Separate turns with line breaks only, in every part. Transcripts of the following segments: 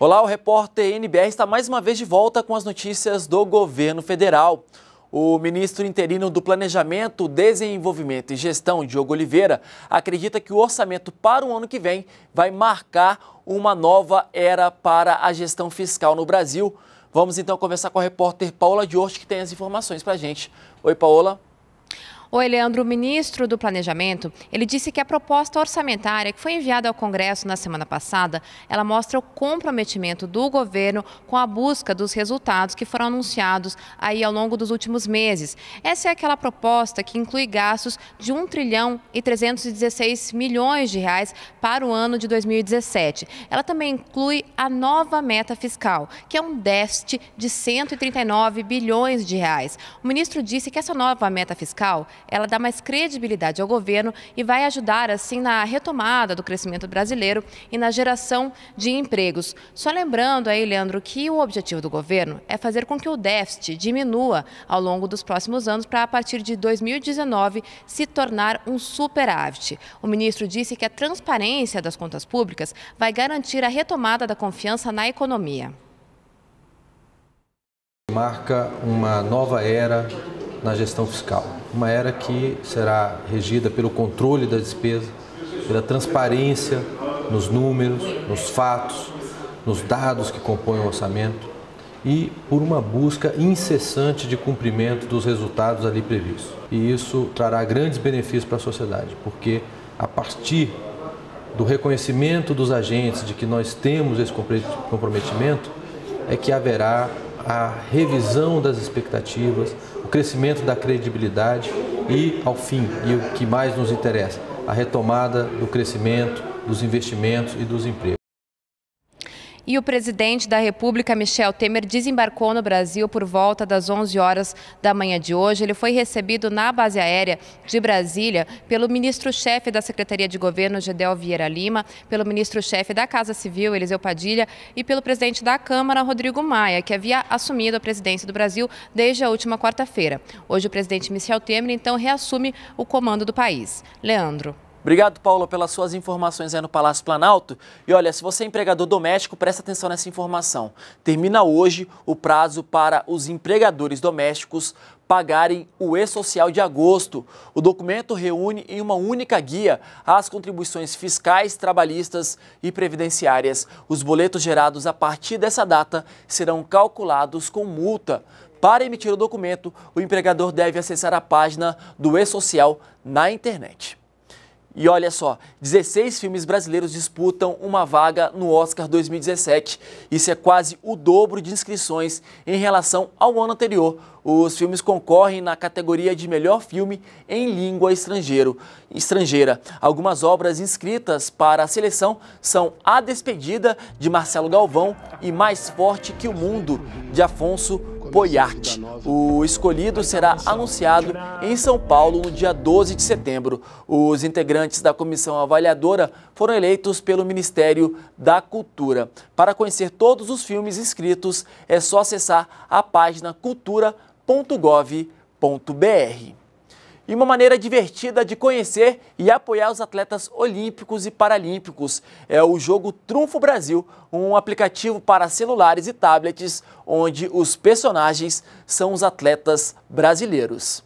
Olá, o repórter NBR está mais uma vez de volta com as notícias do governo federal. O ministro interino do Planejamento, Desenvolvimento e Gestão, Diogo Oliveira, acredita que o orçamento para o ano que vem vai marcar uma nova era para a gestão fiscal no Brasil. Vamos então conversar com a repórter Paola Diorte, que tem as informações para a gente. Oi, Paola.
Oi, Leandro, o ministro do Planejamento, ele disse que a proposta orçamentária que foi enviada ao Congresso na semana passada, ela mostra o comprometimento do governo com a busca dos resultados que foram anunciados aí ao longo dos últimos meses. Essa é aquela proposta que inclui gastos de 1 trilhão e 316 milhões de reais para o ano de 2017. Ela também inclui a nova meta fiscal, que é um déficit de 139 bilhões de reais. O ministro disse que essa nova meta fiscal ela dá mais credibilidade ao governo e vai ajudar, assim, na retomada do crescimento brasileiro e na geração de empregos. Só lembrando aí, Leandro, que o objetivo do governo é fazer com que o déficit diminua ao longo dos próximos anos para, a partir de 2019, se tornar um superávit. O ministro disse que a transparência das contas públicas vai garantir a retomada da confiança na economia.
Marca uma nova era na gestão fiscal. Uma era que será regida pelo controle da despesa, pela transparência nos números, nos fatos, nos dados que compõem o orçamento e por uma busca incessante de cumprimento dos resultados ali previstos. E isso trará grandes benefícios para a sociedade, porque a partir do reconhecimento dos agentes de que nós temos esse comprometimento, é que haverá a revisão das expectativas, o crescimento da credibilidade e, ao fim, e o que mais nos interessa, a retomada do crescimento, dos investimentos e dos empregos.
E o presidente da República, Michel Temer, desembarcou no Brasil por volta das 11 horas da manhã de hoje. Ele foi recebido na base aérea de Brasília pelo ministro-chefe da Secretaria de Governo, Gedel Vieira Lima, pelo ministro-chefe da Casa Civil, Eliseu Padilha, e pelo presidente da Câmara, Rodrigo Maia, que havia assumido a presidência do Brasil desde a última quarta-feira. Hoje, o presidente Michel Temer, então, reassume o comando do país. Leandro.
Obrigado, Paulo, pelas suas informações aí no Palácio Planalto. E olha, se você é empregador doméstico, presta atenção nessa informação. Termina hoje o prazo para os empregadores domésticos pagarem o E-Social de agosto. O documento reúne em uma única guia as contribuições fiscais, trabalhistas e previdenciárias. Os boletos gerados a partir dessa data serão calculados com multa. Para emitir o documento, o empregador deve acessar a página do E-Social na internet. E olha só, 16 filmes brasileiros disputam uma vaga no Oscar 2017. Isso é quase o dobro de inscrições em relação ao ano anterior. Os filmes concorrem na categoria de melhor filme em língua estrangeira. Algumas obras inscritas para a seleção são A Despedida, de Marcelo Galvão, e Mais Forte que o Mundo, de Afonso Boiart. O escolhido será anunciado em São Paulo no dia 12 de setembro. Os integrantes da comissão avaliadora foram eleitos pelo Ministério da Cultura. Para conhecer todos os filmes inscritos, é só acessar a página cultura.gov.br e uma maneira divertida de conhecer e apoiar os atletas olímpicos e paralímpicos. É o jogo Trunfo Brasil, um aplicativo para celulares e tablets onde os personagens são os atletas brasileiros.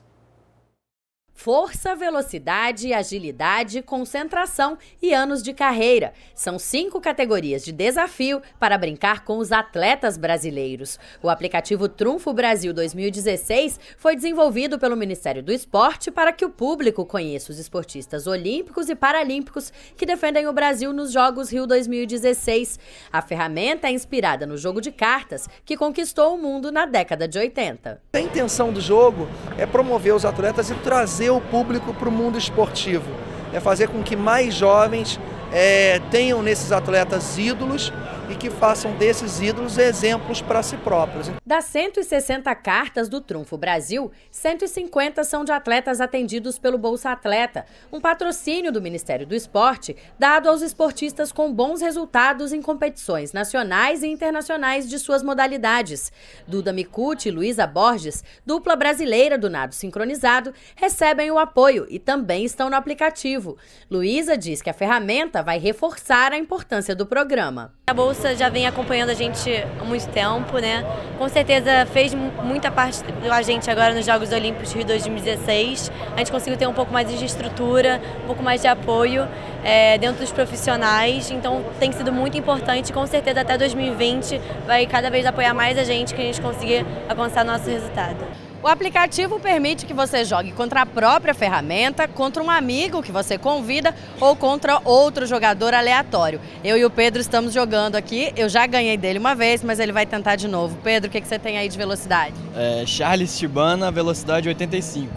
Força, velocidade, agilidade, concentração e anos de carreira. São cinco categorias de desafio para brincar com os atletas brasileiros. O aplicativo Trunfo Brasil 2016 foi desenvolvido pelo Ministério do Esporte para que o público conheça os esportistas olímpicos e paralímpicos que defendem o Brasil nos Jogos Rio 2016. A ferramenta é inspirada no jogo de cartas que conquistou o mundo na década de 80.
A intenção do jogo é promover os atletas e trazer o público para o mundo esportivo, é fazer com que mais jovens é, tenham nesses atletas ídolos e que façam desses ídolos exemplos para si próprios.
Das 160 cartas do Trunfo Brasil, 150 são de atletas atendidos pelo Bolsa Atleta, um patrocínio do Ministério do Esporte dado aos esportistas com bons resultados em competições nacionais e internacionais de suas modalidades. Duda Micucci e Luísa Borges, dupla brasileira do nado sincronizado, recebem o apoio e também estão no aplicativo. Luísa diz que a ferramenta vai reforçar a importância do programa.
A Bolsa já vem acompanhando a gente há muito tempo, né? Com certeza fez muita parte da gente agora nos Jogos Olímpicos de 2016. A gente conseguiu ter um pouco mais de estrutura, um pouco mais de apoio é, dentro dos profissionais. Então tem sido muito importante. Com certeza até 2020 vai cada vez apoiar mais a gente que a gente conseguir alcançar nosso resultado.
O aplicativo permite que você jogue contra a própria ferramenta, contra um amigo que você convida ou contra outro jogador aleatório. Eu e o Pedro estamos jogando aqui, eu já ganhei dele uma vez, mas ele vai tentar de novo. Pedro, o que, que você tem aí de velocidade?
É, Charles Tibana, velocidade 85.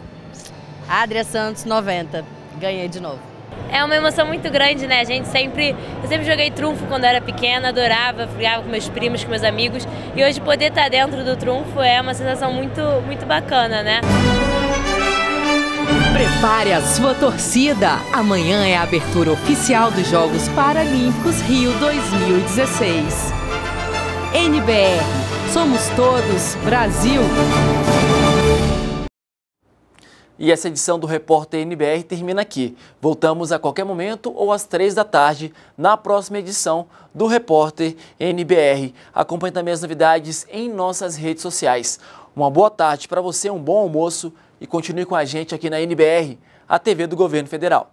Adria Santos, 90. Ganhei de novo.
É uma emoção muito grande, né? A gente sempre. Eu sempre joguei trunfo quando era pequena, adorava, brigava com meus primos, com meus amigos. E hoje poder estar dentro do trunfo é uma sensação muito, muito bacana, né?
Prepare a sua torcida. Amanhã é a abertura oficial dos Jogos Paralímpicos Rio 2016. NBR. Somos todos Brasil.
E essa edição do Repórter NBR termina aqui. Voltamos a qualquer momento ou às três da tarde na próxima edição do Repórter NBR. Acompanhe também as novidades em nossas redes sociais. Uma boa tarde para você, um bom almoço e continue com a gente aqui na NBR, a TV do Governo Federal.